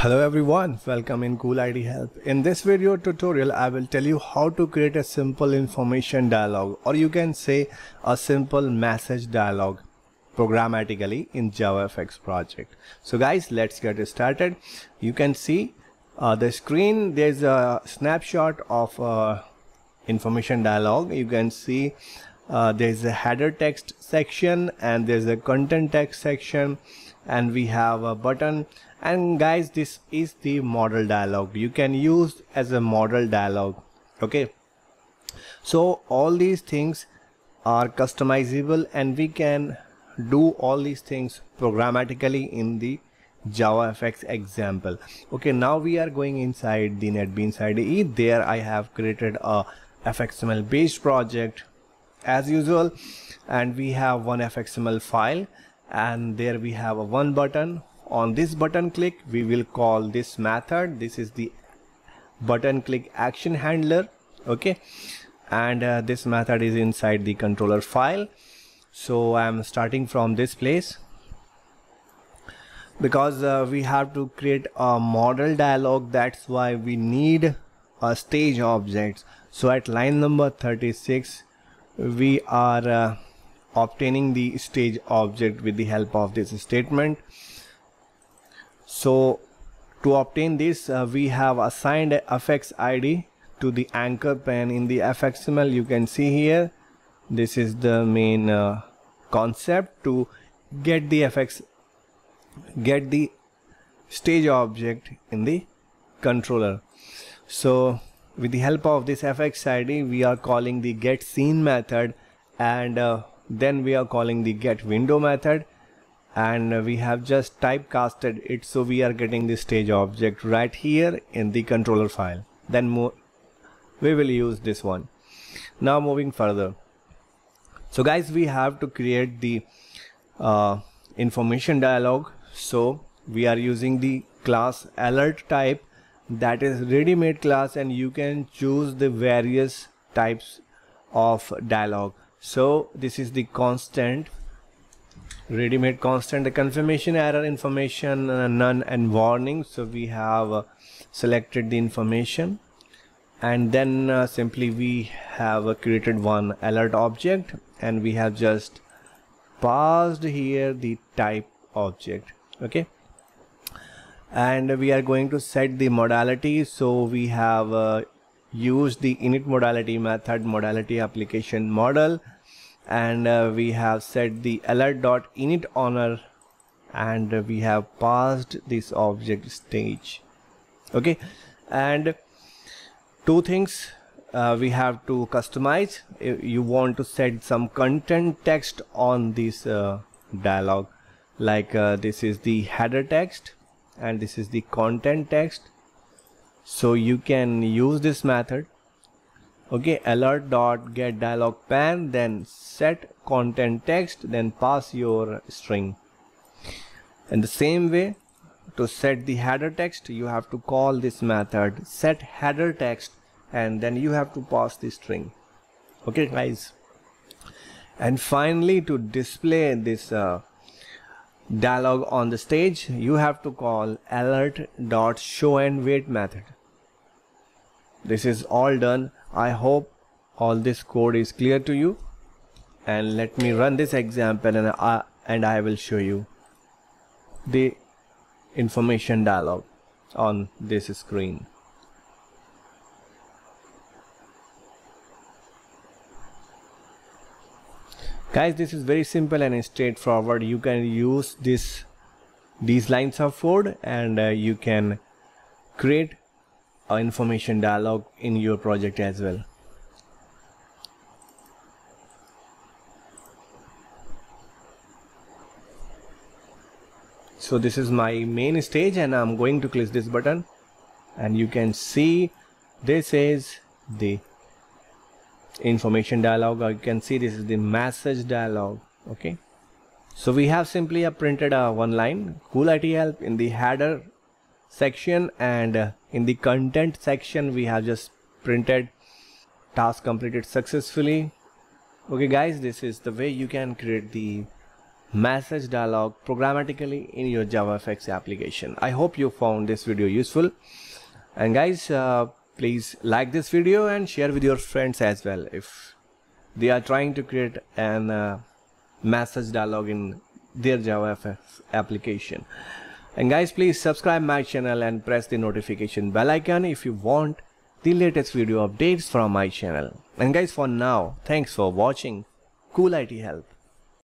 Hello everyone, welcome in Cool IT Help. In this video tutorial, I will tell you how to create a simple information dialog or you can say a simple message dialog programmatically in JavaFX project. So guys, let's get started. You can see uh, the screen, there's a snapshot of uh, information dialog. You can see uh, there's a header text section and there's a content text section and we have a button. And guys this is the modal dialog. You can use as a modal dialog okay? So all these things are customizable and we can do all these things programmatically in the JavaFX example. Okay now we are going inside the NetBeans IDE there I have created a FXML based project as usual. And we have one FXML file and there we have a one button. On this button click we will call this method. This is the button click action handler. Okay. And uh, this method is inside the controller file. So I'm starting from this place. Because uh, we have to create a modal dialog that's why we need a stage object so at line number 36 we are uh, obtaining the stage object with the help of this statement. So to obtain this uh, we have assigned fx id to the anchor pane in the fxml you can see here this is the main uh, concept to get the fx get the stage object in the controller. So with the help of this fx id we are calling the get scene method and uh, then we are calling the get window method. And we have just typecasted it so we are getting the stage object right here in the controller file. Then we will use this one. Now moving further. So guys we have to create the uh, information dialog. So we are using the class alert type that is ready-made class and you can choose the various types of dialog so this is the constant ready-made constant. The confirmation error information uh, none and warning. So we have uh, selected the information. And then uh, simply we have uh, created one alert object. And we have just passed here the type object. Okay? And we are going to set the modality. So we have uh, used the init modality method modality application modal and uh, we have set the alert dot init owner and uh, we have passed this object stage. Okay? And two things uh, we have to customize. If you want to set some content text on this uh, dialog. Like uh, this is the header text and this is the content text so you can use this method. Okay alert dot get dialog pane then set content text then pass your string. In the same way to set the header text you have to call this method set header text and then you have to pass the string. Okay guys. And finally to display this uh, dialog on the stage you have to call alert dot show and wait method this is all done. I hope all this code is clear to you. And let me run this example and I, and I will show you the information dialog on this screen. Guys this is very simple and straightforward. You can use this these lines of code and uh, you can create information dialog in your project as well. So this is my main stage and I'm going to click this button. And you can see this is the information dialog or you can see this is the message dialog okay? So we have simply uh, printed a uh, one line cool IT help in the header section and uh, in the content section we have just printed task completed successfully okay guys this is the way you can create the message dialog programmatically in your JavaFX application. I hope you found this video useful. And guys, uh, please like this video and share with your friends as well if they are trying to create an uh, message dialog in their JavaFX application. And guys, please subscribe my channel and press the notification bell icon if you want the latest video updates from my channel. And guys, for now, thanks for watching. Cool IT Help.